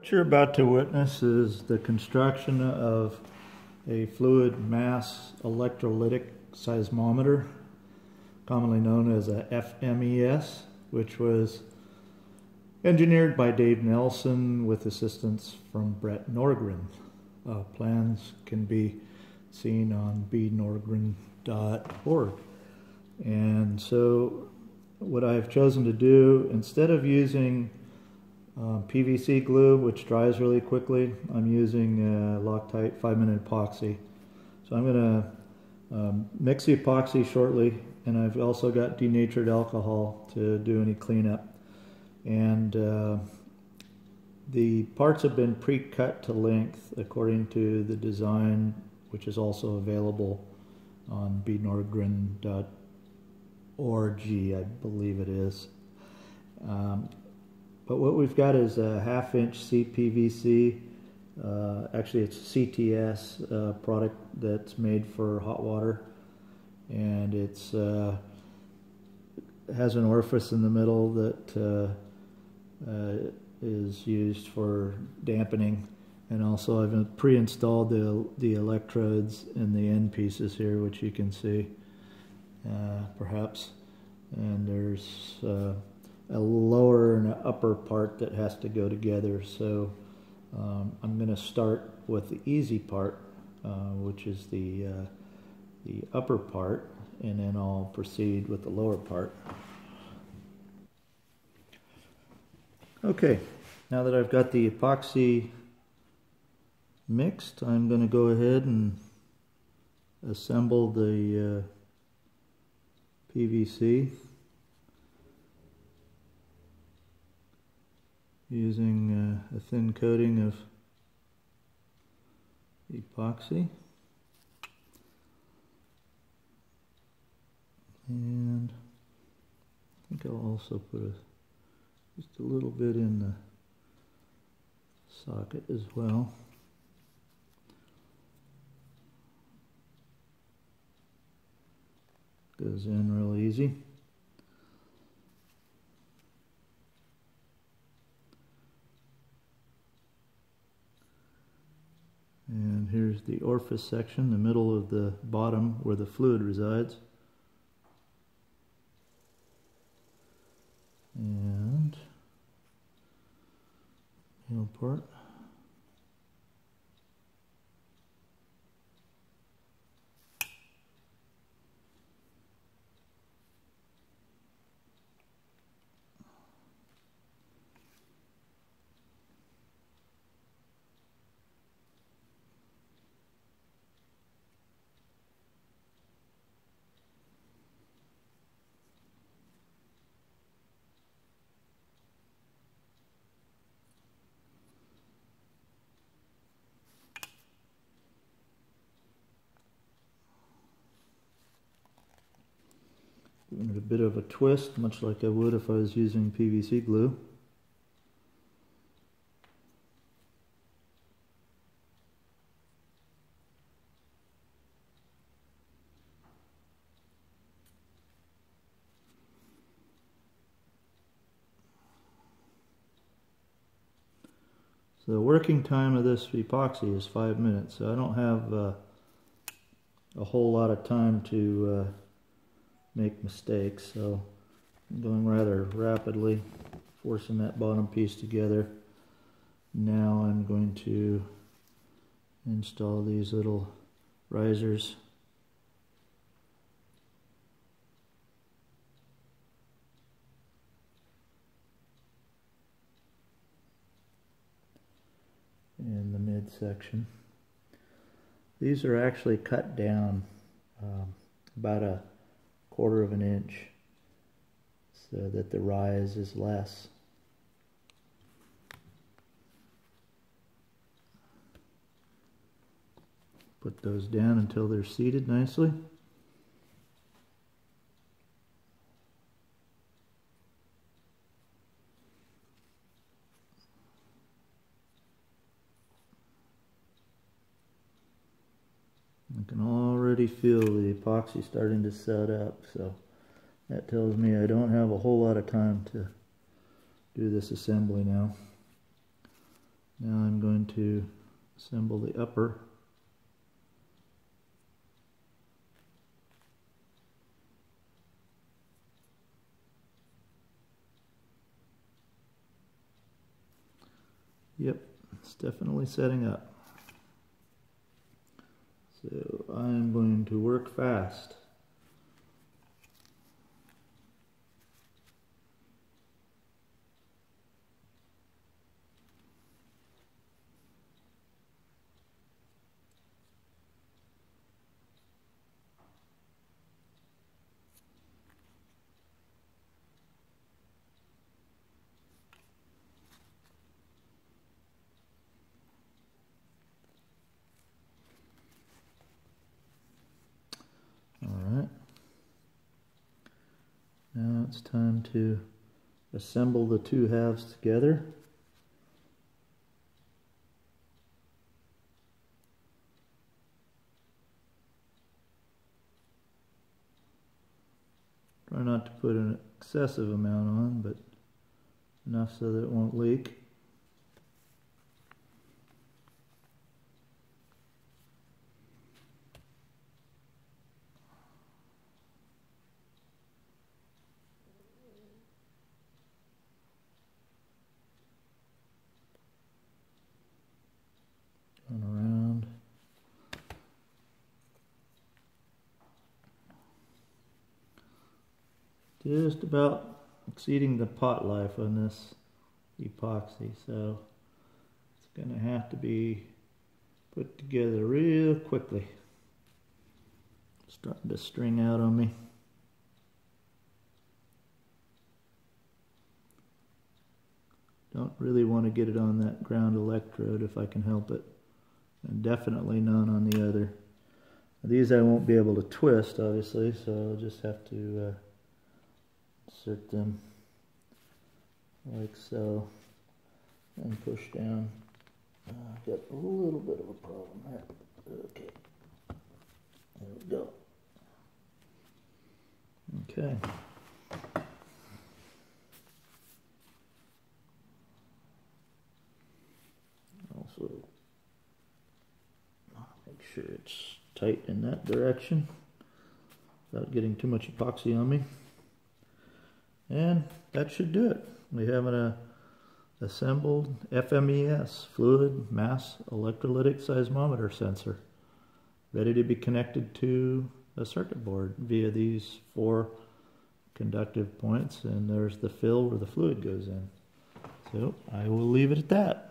What you're about to witness is the construction of a fluid mass electrolytic seismometer, commonly known as a FMES, which was engineered by Dave Nelson with assistance from Brett Nordgren. Uh, plans can be seen on bnordgren.org. And so what I've chosen to do, instead of using um, PVC glue, which dries really quickly. I'm using uh, Loctite 5-minute epoxy. So I'm going to um, mix the epoxy shortly, and I've also got denatured alcohol to do any cleanup. And uh, the parts have been pre-cut to length according to the design, which is also available on bnordgren.org, I believe it is. Um, but what we've got is a half inch CPVC. Uh, actually, it's a CTS uh, product that's made for hot water. And it's uh, has an orifice in the middle that uh, uh, is used for dampening. And also I've pre-installed the, the electrodes in the end pieces here, which you can see uh, perhaps. And there's a lower and an upper part that has to go together. So um, I'm going to start with the easy part, uh, which is the, uh, the upper part, and then I'll proceed with the lower part. Okay, now that I've got the epoxy mixed, I'm going to go ahead and assemble the uh, PVC. Using uh, a thin coating of epoxy. And I think I'll also put a, just a little bit in the socket as well. Goes in real easy. Here's the orifice section, the middle of the bottom where the fluid resides. And heel part. Giving it a bit of a twist, much like I would if I was using PVC glue. So the working time of this epoxy is five minutes, so I don't have uh, a whole lot of time to uh, make mistakes. So I'm going rather rapidly, forcing that bottom piece together. Now I'm going to install these little risers. in the midsection. These are actually cut down um, about a quarter of an inch so that the rise is less. Put those down until they're seated nicely. I can already feel the epoxy starting to set up, so that tells me I don't have a whole lot of time to do this assembly now. Now I'm going to assemble the upper. Yep, it's definitely setting up. So I'm going to work fast. All right. Now it's time to assemble the two halves together. Try not to put an excessive amount on, but enough so that it won't leak. Just about exceeding the pot life on this epoxy, so it's going to have to be put together real quickly. Starting to string out on me. Don't really want to get it on that ground electrode if I can help it. And definitely none on the other. These I won't be able to twist, obviously, so I'll just have to uh, insert them like so and push down. Uh, got a little bit of a problem there. Okay. There we go. Okay. Also, make sure it's tight in that direction without getting too much epoxy on me. And that should do it. We have an uh, assembled FMES, fluid mass electrolytic seismometer sensor, ready to be connected to a circuit board via these four conductive points. And there's the fill where the fluid goes in. So I will leave it at that.